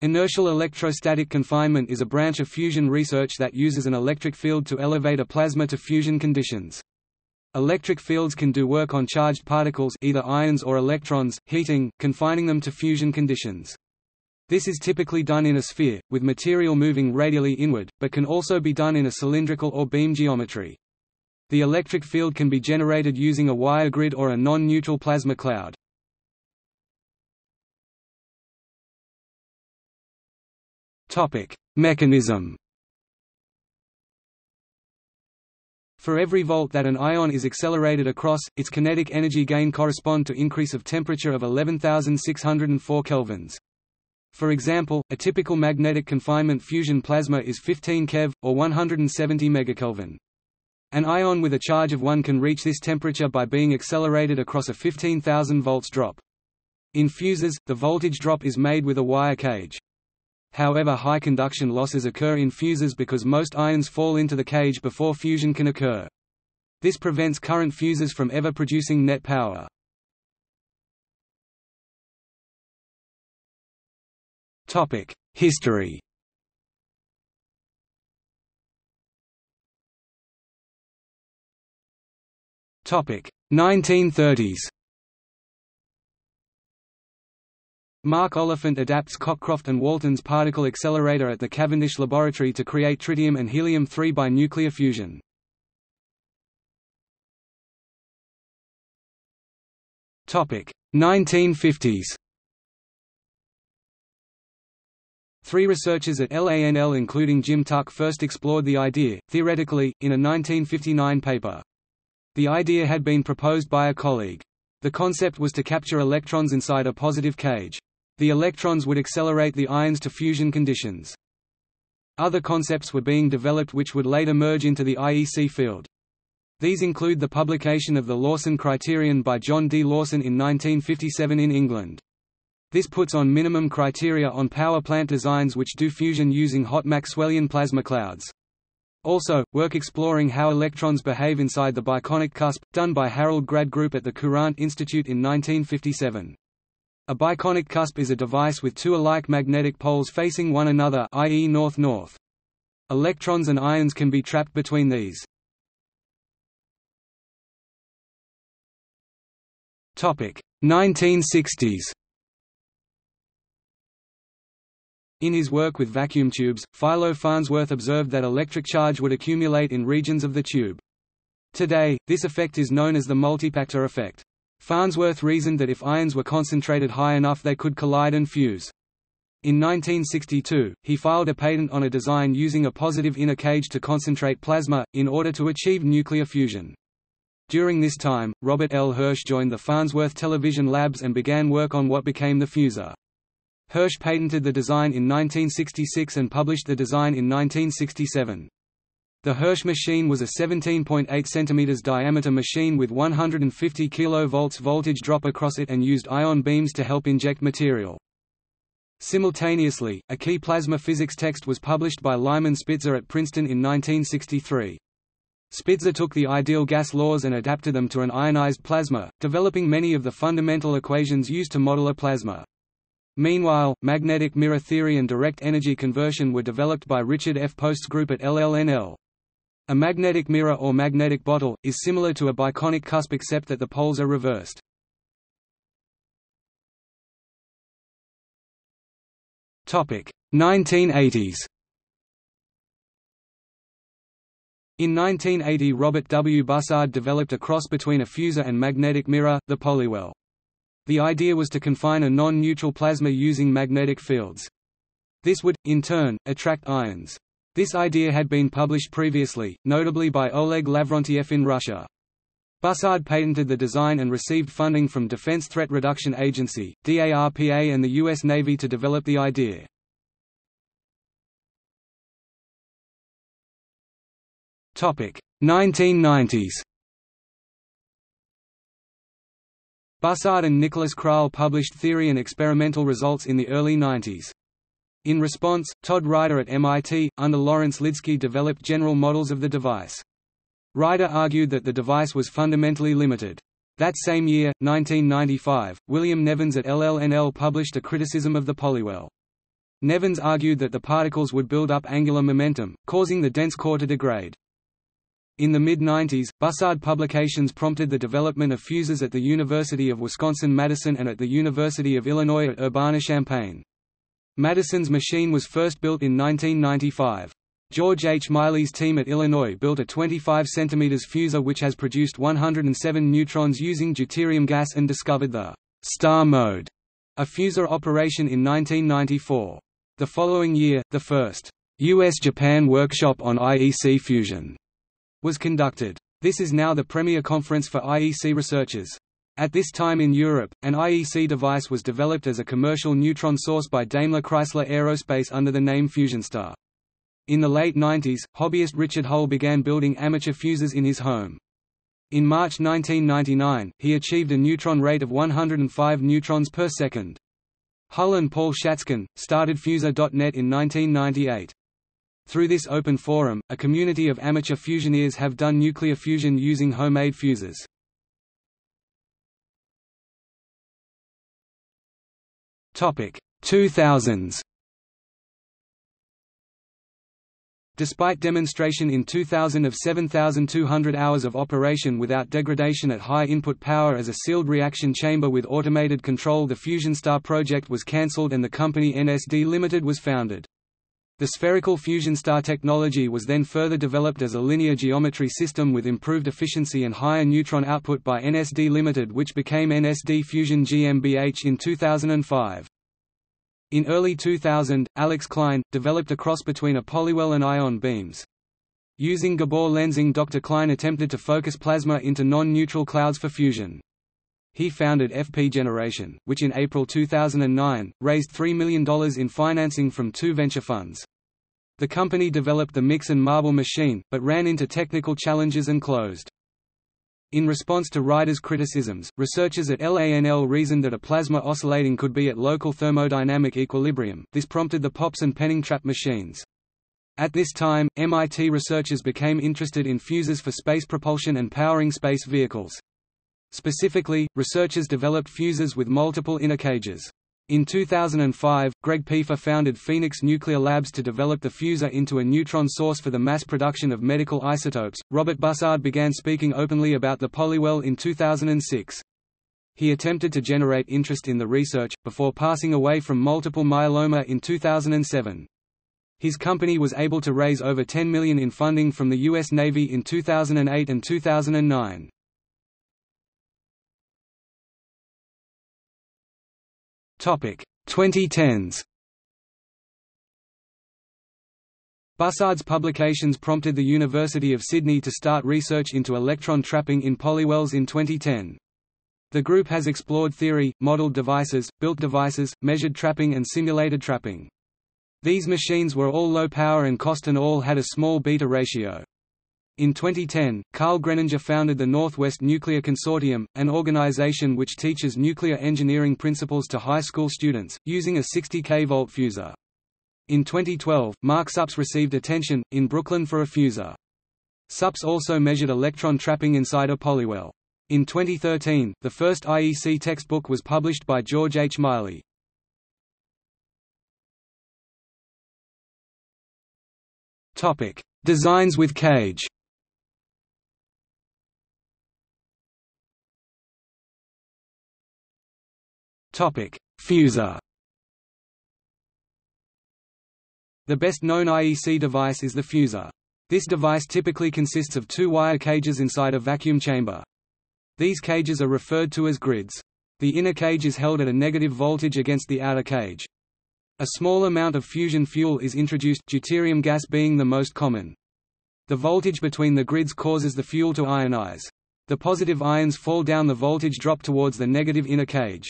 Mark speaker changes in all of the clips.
Speaker 1: Inertial electrostatic confinement is a branch of fusion research that uses an electric field to elevate a plasma to fusion conditions. Electric fields can do work on charged particles either ions or electrons, heating, confining them to fusion conditions. This is typically done in a sphere, with material moving radially inward, but can also be done in a cylindrical or beam geometry. The electric field can be generated using a wire grid or a non-neutral plasma cloud. Mechanism For every volt that an ion is accelerated across, its kinetic energy gain correspond to increase of temperature of 11604 kelvins. For example, a typical magnetic confinement fusion plasma is 15 keV, or 170 megakelvin. An ion with a charge of 1 can reach this temperature by being accelerated across a 15,000 volts drop. In fuses, the voltage drop is made with a wire cage. However high conduction losses occur in fuses because most ions fall into the cage before fusion can occur. This prevents current fuses from ever producing net power. History Topic 1930s. Mark Oliphant adapts Cockcroft and Walton's particle accelerator at the Cavendish Laboratory to create tritium and helium-3 by nuclear fusion. Topic 1950s. Three researchers at LANL including Jim Tuck first explored the idea, theoretically, in a 1959 paper. The idea had been proposed by a colleague. The concept was to capture electrons inside a positive cage. The electrons would accelerate the ions to fusion conditions. Other concepts were being developed which would later merge into the IEC field. These include the publication of the Lawson criterion by John D. Lawson in 1957 in England. This puts on minimum criteria on power plant designs which do fusion using hot Maxwellian plasma clouds. Also, work exploring how electrons behave inside the biconic cusp, done by Harold Grad Group at the Courant Institute in 1957. A biconic cusp is a device with two alike magnetic poles facing one another i.e. north-north. Electrons and ions can be trapped between these. Topic 1960s In his work with vacuum tubes, Philo Farnsworth observed that electric charge would accumulate in regions of the tube. Today, this effect is known as the multipactor effect. Farnsworth reasoned that if ions were concentrated high enough they could collide and fuse. In 1962, he filed a patent on a design using a positive inner cage to concentrate plasma, in order to achieve nuclear fusion. During this time, Robert L. Hirsch joined the Farnsworth Television Labs and began work on what became the fusor. Hirsch patented the design in 1966 and published the design in 1967. The Hirsch machine was a 17.8 cm diameter machine with 150 kV voltage drop across it and used ion beams to help inject material. Simultaneously, a key plasma physics text was published by Lyman Spitzer at Princeton in 1963. Spitzer took the ideal gas laws and adapted them to an ionized plasma, developing many of the fundamental equations used to model a plasma. Meanwhile, magnetic mirror theory and direct energy conversion were developed by Richard F. Post's group at LLNL. A magnetic mirror or magnetic bottle, is similar to a biconic cusp except that the poles are reversed. Topic 1980s. In 1980 Robert W. Bussard developed a cross between a fusor and magnetic mirror, the polywell. The idea was to confine a non-neutral plasma using magnetic fields. This would, in turn, attract ions. This idea had been published previously, notably by Oleg Lavrentiev in Russia. Bussard patented the design and received funding from Defense Threat Reduction Agency DARPA and the U.S. Navy to develop the idea. Topic 1990s. Bussard and Nicholas Krall published theory and experimental results in the early 90s. In response, Todd Rider at MIT, under Lawrence Lidsky developed general models of the device. Rider argued that the device was fundamentally limited. That same year, 1995, William Nevins at LLNL published a criticism of the polywell. Nevins argued that the particles would build up angular momentum, causing the dense core to degrade. In the mid-90s, Bussard publications prompted the development of fuses at the University of Wisconsin-Madison and at the University of Illinois at Urbana-Champaign. Madison's machine was first built in 1995. George H. Miley's team at Illinois built a 25 cm fusor which has produced 107 neutrons using deuterium gas and discovered the «star mode» a fusor operation in 1994. The following year, the first U.S.-Japan workshop on IEC fusion was conducted. This is now the premier conference for IEC researchers. At this time in Europe, an IEC device was developed as a commercial neutron source by Daimler Chrysler Aerospace under the name FusionStar. In the late 90s, hobbyist Richard Hull began building amateur fuses in his home. In March 1999, he achieved a neutron rate of 105 neutrons per second. Hull and Paul Schatzkin, started Fusor.net in 1998. Through this open forum, a community of amateur fusioneers have done nuclear fusion using homemade fuses. Topic 2000s Despite demonstration in 2000 of 7,200 hours of operation without degradation at high input power as a sealed reaction chamber with automated control the Fusion Star project was cancelled and the company NSD Limited was founded. The spherical fusion star technology was then further developed as a linear geometry system with improved efficiency and higher neutron output by NSD Limited which became NSD Fusion GmbH in 2005. In early 2000, Alex Klein, developed a cross between a polywell and ion beams. Using Gabor lensing Dr. Klein attempted to focus plasma into non-neutral clouds for fusion. He founded FP Generation, which in April 2009, raised $3 million in financing from two venture funds. The company developed the mix and marble machine, but ran into technical challenges and closed. In response to Rider's criticisms, researchers at LANL reasoned that a plasma oscillating could be at local thermodynamic equilibrium, this prompted the POPs and Penning trap machines. At this time, MIT researchers became interested in fuses for space propulsion and powering space vehicles. Specifically, researchers developed fuses with multiple inner cages. In 2005, Greg Pfeffer founded Phoenix Nuclear Labs to develop the fuser into a neutron source for the mass production of medical isotopes. Robert Bussard began speaking openly about the polywell in 2006. He attempted to generate interest in the research, before passing away from multiple myeloma in 2007. His company was able to raise over 10 million in funding from the U.S. Navy in 2008 and 2009. Topic 2010s. Bussard's publications prompted the University of Sydney to start research into electron trapping in polywells in 2010. The group has explored theory, modeled devices, built devices, measured trapping and simulated trapping. These machines were all low power and cost and all had a small beta ratio. In 2010, Carl Greninger founded the Northwest Nuclear Consortium, an organization which teaches nuclear engineering principles to high school students, using a 60 kV fusor. In 2012, Mark Supps received attention, in Brooklyn for a fusor. Supps also measured electron trapping inside a polywell. In 2013, the first IEC textbook was published by George H. Miley. Designs with cage Topic: Fusor. The best-known IEC device is the fusor. This device typically consists of two wire cages inside a vacuum chamber. These cages are referred to as grids. The inner cage is held at a negative voltage against the outer cage. A small amount of fusion fuel is introduced deuterium gas being the most common. The voltage between the grids causes the fuel to ionize. The positive ions fall down the voltage drop towards the negative inner cage.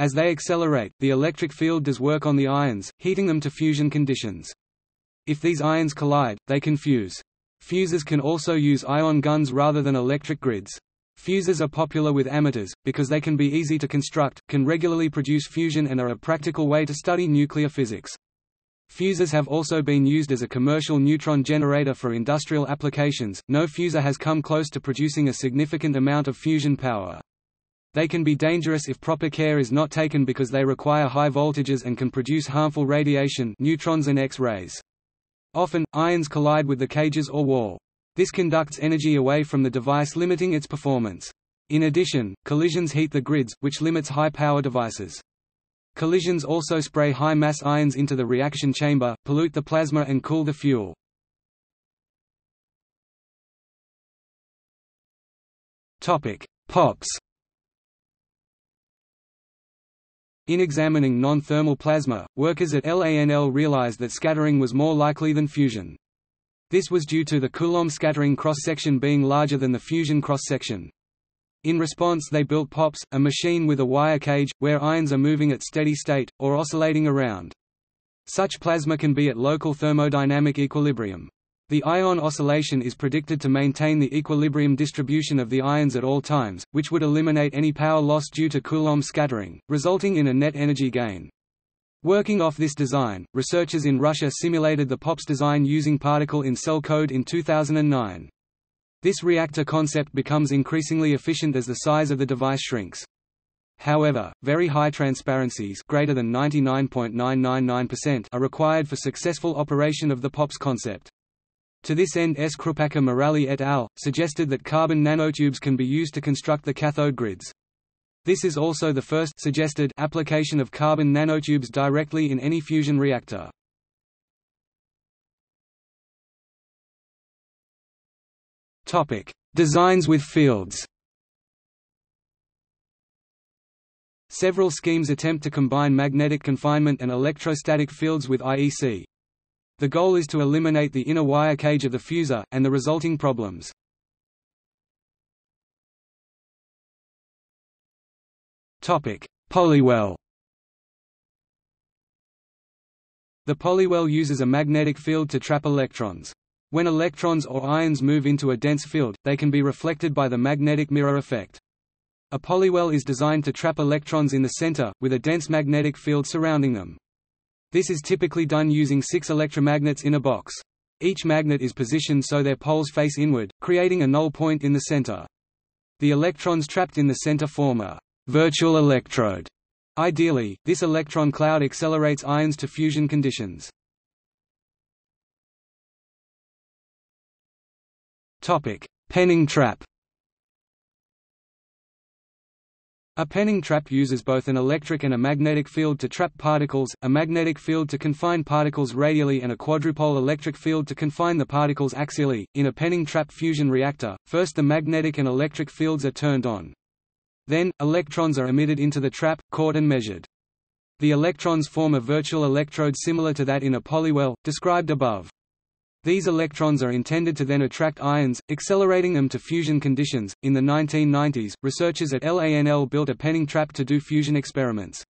Speaker 1: As they accelerate, the electric field does work on the ions, heating them to fusion conditions. If these ions collide, they can fuse. Fuses can also use ion guns rather than electric grids. Fuses are popular with amateurs, because they can be easy to construct, can regularly produce fusion and are a practical way to study nuclear physics. Fuses have also been used as a commercial neutron generator for industrial applications. No fusor has come close to producing a significant amount of fusion power. They can be dangerous if proper care is not taken because they require high voltages and can produce harmful radiation neutrons and X-rays. Often, ions collide with the cages or wall. This conducts energy away from the device limiting its performance. In addition, collisions heat the grids, which limits high-power devices. Collisions also spray high-mass ions into the reaction chamber, pollute the plasma and cool the fuel. POPs In examining non-thermal plasma, workers at LANL realized that scattering was more likely than fusion. This was due to the Coulomb scattering cross-section being larger than the fusion cross-section. In response they built POPs, a machine with a wire cage, where ions are moving at steady state, or oscillating around. Such plasma can be at local thermodynamic equilibrium. The ion oscillation is predicted to maintain the equilibrium distribution of the ions at all times, which would eliminate any power loss due to Coulomb scattering, resulting in a net energy gain. Working off this design, researchers in Russia simulated the POPs design using particle-in-cell code in 2009. This reactor concept becomes increasingly efficient as the size of the device shrinks. However, very high transparencies greater than 99.999% are required for successful operation of the POPs concept. To this end S. Krupakar Murali et al. suggested that carbon nanotubes can be used to construct the cathode grids. This is also the first suggested application of carbon nanotubes directly in any fusion reactor. Topic: Designs with fields. Several schemes attempt to combine magnetic confinement and electrostatic fields with IEC. The goal is to eliminate the inner wire cage of the fusor, and the resulting problems. Polywell The polywell uses a magnetic field to trap electrons. When electrons or ions move into a dense field, they can be reflected by the magnetic mirror effect. A polywell is designed to trap electrons in the center, with a dense magnetic field surrounding them. This is typically done using six electromagnets in a box. Each magnet is positioned so their poles face inward, creating a null point in the center. The electrons trapped in the center form a virtual electrode. Ideally, this electron cloud accelerates ions to fusion conditions. Topic: Penning trap. A penning trap uses both an electric and a magnetic field to trap particles, a magnetic field to confine particles radially and a quadrupole electric field to confine the particles axially. In a penning trap fusion reactor, first the magnetic and electric fields are turned on. Then, electrons are emitted into the trap, caught and measured. The electrons form a virtual electrode similar to that in a polywell, described above. These electrons are intended to then attract ions, accelerating them to fusion conditions. In the 1990s, researchers at LANL built a penning trap to do fusion experiments.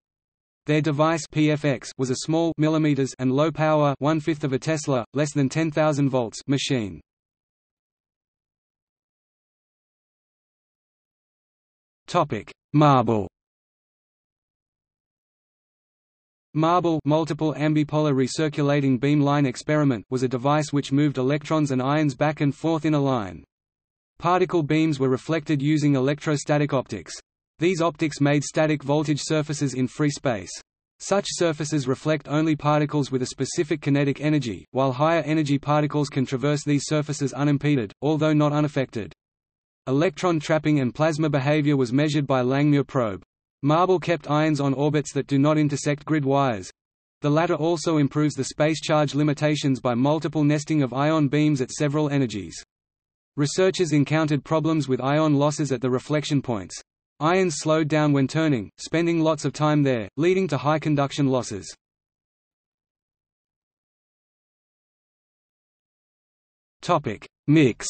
Speaker 1: Their device PFX was a small millimeters and low power one-fifth of a Tesla, less than 10,000 volts machine. Topic: Marble Marble multiple ambipolar recirculating beam line experiment was a device which moved electrons and ions back and forth in a line. Particle beams were reflected using electrostatic optics. These optics made static voltage surfaces in free space. Such surfaces reflect only particles with a specific kinetic energy, while higher energy particles can traverse these surfaces unimpeded, although not unaffected. Electron trapping and plasma behavior was measured by Langmuir probe. Marble kept ions on orbits that do not intersect grid wires. The latter also improves the space charge limitations by multiple nesting of ion beams at several energies. Researchers encountered problems with ion losses at the reflection points. Ions slowed down when turning, spending lots of time there, leading to high conduction losses. Mix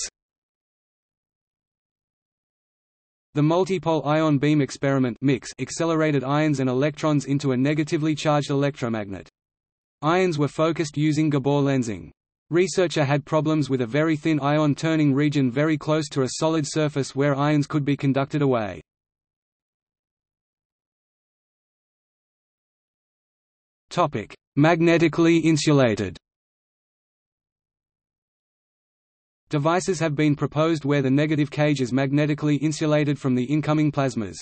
Speaker 1: The multipole ion beam experiment MIX accelerated ions and electrons into a negatively charged electromagnet. Ions were focused using Gabor lensing. Researcher had problems with a very thin ion turning region very close to a solid surface where ions could be conducted away. Magnetically insulated Devices have been proposed where the negative cage is magnetically insulated from the incoming plasmas.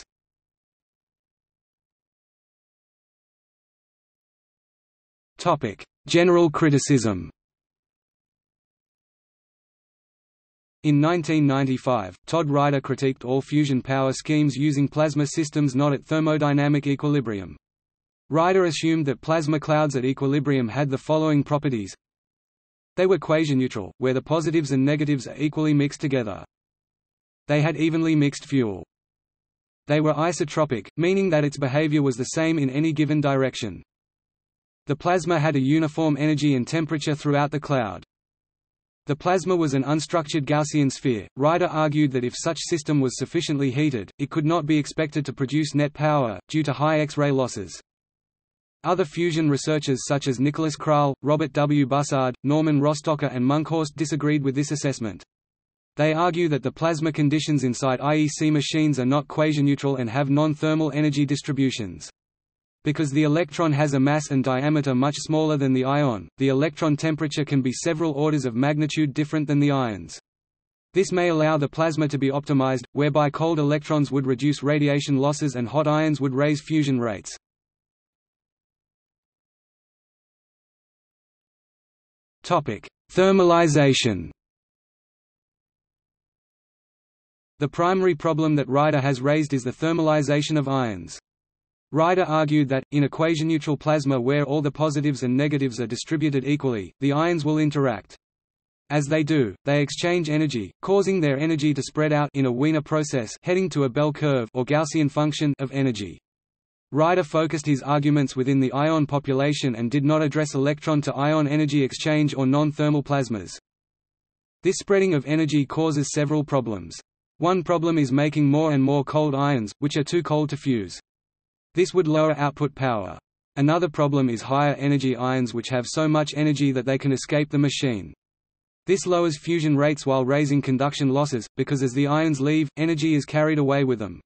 Speaker 1: Topic: General criticism. In 1995, Todd Rider critiqued all fusion power schemes using plasma systems not at thermodynamic equilibrium. Rider assumed that plasma clouds at equilibrium had the following properties they were quasi-neutral, where the positives and negatives are equally mixed together. They had evenly mixed fuel. They were isotropic, meaning that its behavior was the same in any given direction. The plasma had a uniform energy and temperature throughout the cloud. The plasma was an unstructured Gaussian sphere. Rider argued that if such system was sufficiently heated, it could not be expected to produce net power, due to high X-ray losses. Other fusion researchers such as Nicholas Krall, Robert W. Bussard, Norman Rostoker and Monkhorst disagreed with this assessment. They argue that the plasma conditions inside IEC machines are not quasi-neutral and have non-thermal energy distributions. Because the electron has a mass and diameter much smaller than the ion, the electron temperature can be several orders of magnitude different than the ion's. This may allow the plasma to be optimized, whereby cold electrons would reduce radiation losses and hot ions would raise fusion rates. Thermalization The primary problem that Rider has raised is the thermalization of ions. Rider argued that, in equation-neutral plasma where all the positives and negatives are distributed equally, the ions will interact. As they do, they exchange energy, causing their energy to spread out in a Wiener process heading to a bell curve or Gaussian function of energy. Rider focused his arguments within the ion population and did not address electron-to-ion energy exchange or non-thermal plasmas. This spreading of energy causes several problems. One problem is making more and more cold ions, which are too cold to fuse. This would lower output power. Another problem is higher energy ions which have so much energy that they can escape the machine. This lowers fusion rates while raising conduction losses, because as the ions leave, energy is carried away with them.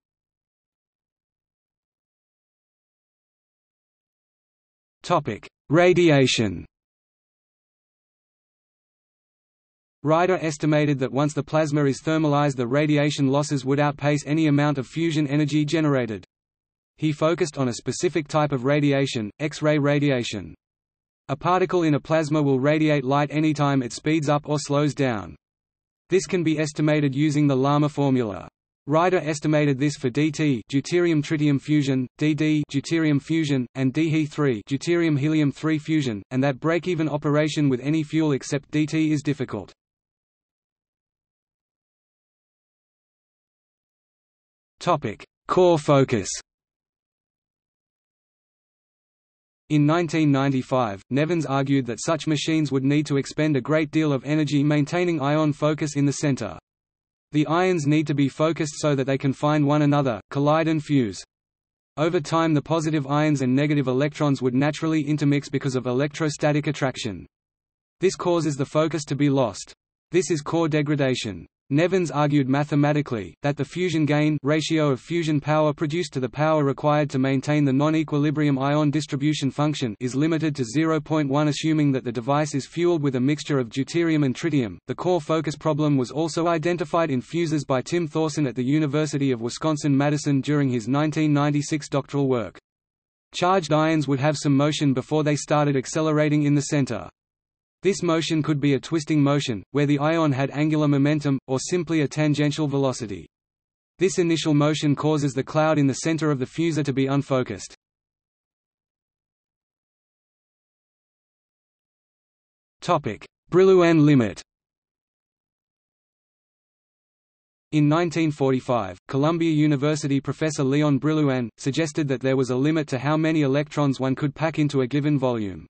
Speaker 1: Radiation Rider estimated that once the plasma is thermalized the radiation losses would outpace any amount of fusion energy generated. He focused on a specific type of radiation, X-ray radiation. A particle in a plasma will radiate light anytime it speeds up or slows down. This can be estimated using the Larmor formula. Rider estimated this for DT deuterium tritium fusion, DD deuterium fusion, and DHe3 deuterium helium 3 fusion, and that break-even operation with any fuel except DT is difficult. Topic: Core focus. In 1995, Nevins argued that such machines would need to expend a great deal of energy maintaining ion focus in the center. The ions need to be focused so that they can find one another, collide and fuse. Over time the positive ions and negative electrons would naturally intermix because of electrostatic attraction. This causes the focus to be lost. This is core degradation. Nevins argued mathematically, that the fusion gain ratio of fusion power produced to the power required to maintain the non-equilibrium ion distribution function is limited to 0.1 assuming that the device is fueled with a mixture of deuterium and tritium. The core focus problem was also identified in fuses by Tim Thorson at the University of Wisconsin-Madison during his 1996 doctoral work. Charged ions would have some motion before they started accelerating in the center. This motion could be a twisting motion, where the ion had angular momentum, or simply a tangential velocity. This initial motion causes the cloud in the center of the fusor to be unfocused. Brillouin limit In 1945, Columbia University professor Leon Brillouin, suggested that there was a limit to how many electrons one could pack into a given volume.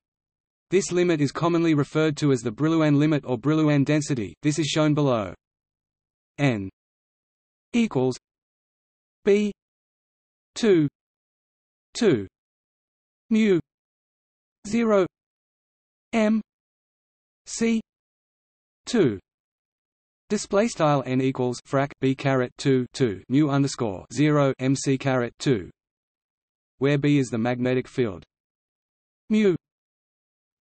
Speaker 1: This limit is commonly referred to as the Brillouin limit or Brillouin density. This is shown below. N equals B two two mu zero M C two Display style n equals frac b caret two two mu underscore zero m c caret two, where b is the magnetic field. Mu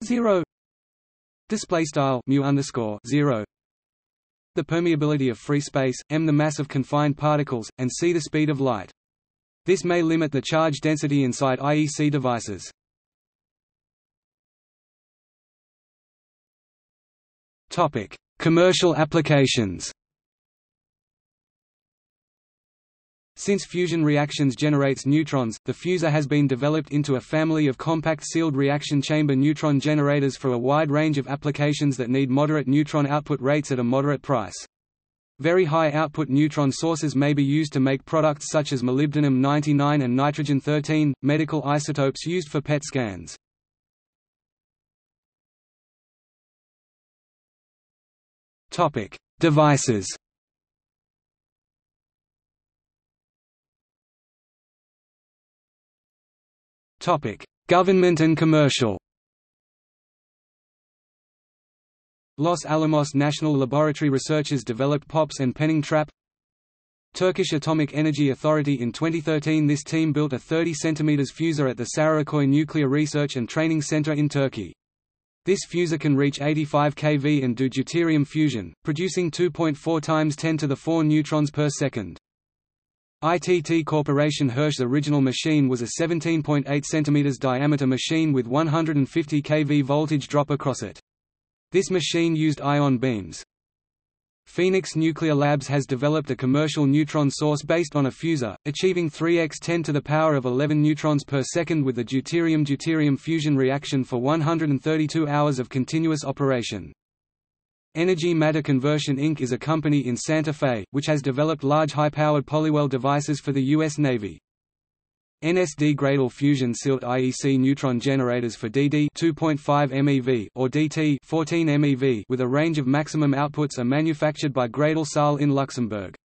Speaker 1: 0 display style mu underscore 0 the permeability of free space m the mass of confined particles and c the speed of light. This may limit the charge density inside IEC devices. Topic. Commercial applications. Since fusion reactions generates neutrons, the fusor has been developed into a family of compact sealed reaction chamber neutron generators for a wide range of applications that need moderate neutron output rates at a moderate price. Very high output neutron sources may be used to make products such as molybdenum-99 and nitrogen-13, medical isotopes used for PET scans. Devices Government and commercial Los Alamos National Laboratory researchers developed POPs and Penning trap Turkish Atomic Energy Authority In 2013 this team built a 30 cm fusor at the Sarıyaköy Nuclear Research and Training Center in Turkey. This fusor can reach 85 kV and do deuterium fusion, producing 2.4 times 10 to the 4 neutrons per second. ITT Corporation Hirsch's original machine was a 17.8 cm diameter machine with 150 kV voltage drop across it. This machine used ion beams. Phoenix Nuclear Labs has developed a commercial neutron source based on a fusor, achieving 3x 10 to the power of 11 neutrons per second with the deuterium-deuterium fusion reaction for 132 hours of continuous operation. Energy Matter Conversion Inc. is a company in Santa Fe, which has developed large high-powered polywell devices for the U.S. Navy. NSD Gradel fusion sealed IEC neutron generators for DD 2.5 MeV or DT 14 MeV with a range of maximum outputs are manufactured by Gradel Saal in Luxembourg.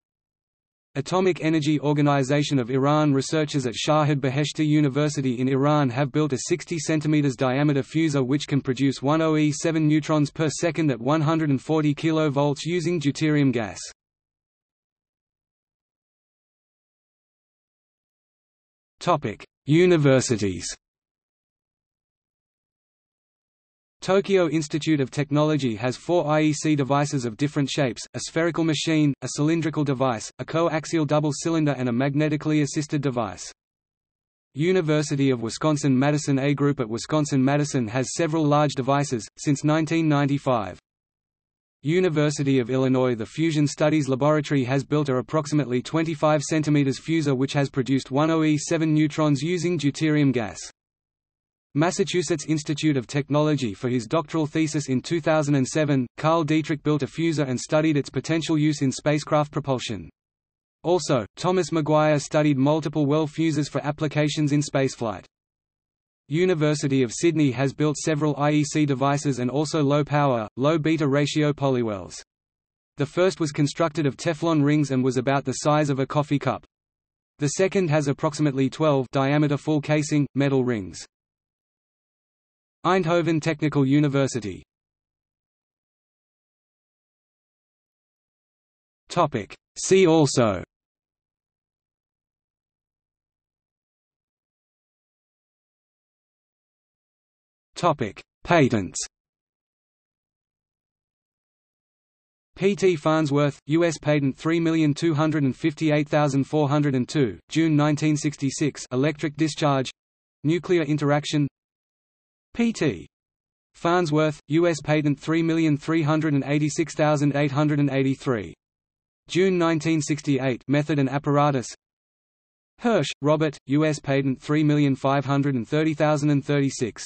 Speaker 1: Atomic Energy Organization of Iran researchers at Shahid Beheshti University in Iran have built a 60 cm diameter fusor which can produce 1 OE7 neutrons per second at 140 kV using deuterium gas. Universities Tokyo Institute of Technology has four IEC devices of different shapes, a spherical machine, a cylindrical device, a coaxial double cylinder and a magnetically assisted device. University of Wisconsin-Madison A group at Wisconsin-Madison has several large devices, since 1995. University of Illinois The Fusion Studies Laboratory has built a approximately 25 cm fusor which has produced 1 OE7 neutrons using deuterium gas. Massachusetts Institute of Technology For his doctoral thesis in 2007, Karl Dietrich built a fusor and studied its potential use in spacecraft propulsion. Also, Thomas McGuire studied multiple well fusors for applications in spaceflight. University of Sydney has built several IEC devices and also low-power, low-beta ratio polywells. The first was constructed of Teflon rings and was about the size of a coffee cup. The second has approximately 12 diameter full casing, metal rings. Eindhoven Technical University See also Topic: Patents. P. T. Farnsworth, U.S. Patent 3258402, June 1966 Electric discharge Nuclear interaction P.T. Farnsworth, U.S. Patent 3386883. June 1968 Method and apparatus Hirsch, Robert, U.S. Patent 3530036.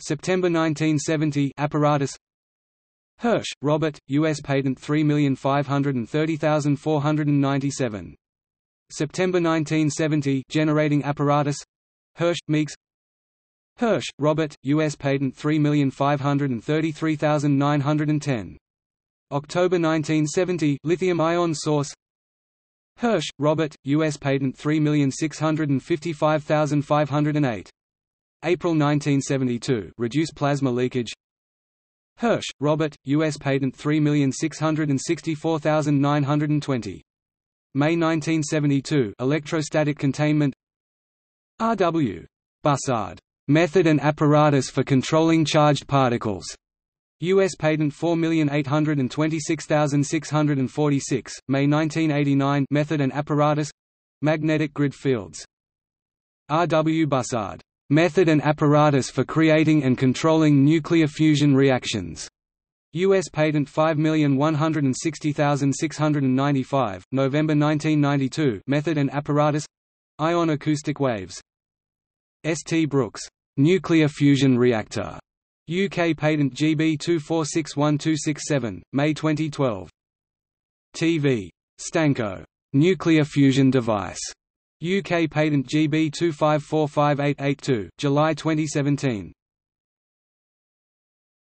Speaker 1: September 1970 apparatus Hirsch, Robert, U.S. Patent 3530497. September 1970 generating apparatus Hirsch, Meeks Hirsch, Robert, U.S. Patent 3533910. October 1970 lithium-ion source Hirsch, Robert, U.S. Patent 3655508. April 1972 reduce plasma leakage Hirsch, Robert, U.S. Patent 3664920. May 1972 electrostatic containment R.W. Bussard Method and apparatus for controlling charged particles. U.S. Patent 4826646, May 1989 Method and apparatus Magnetic grid fields. R. W. Bussard. Method and apparatus for creating and controlling nuclear fusion reactions. U.S. patent 5160695, November 1992 method and apparatus Ion acoustic waves. S.T. Brooks. Nuclear fusion reactor. UK patent GB 2461267, May 2012. TV. Stanco. Nuclear fusion device. UK patent GB 2545882, July 2017.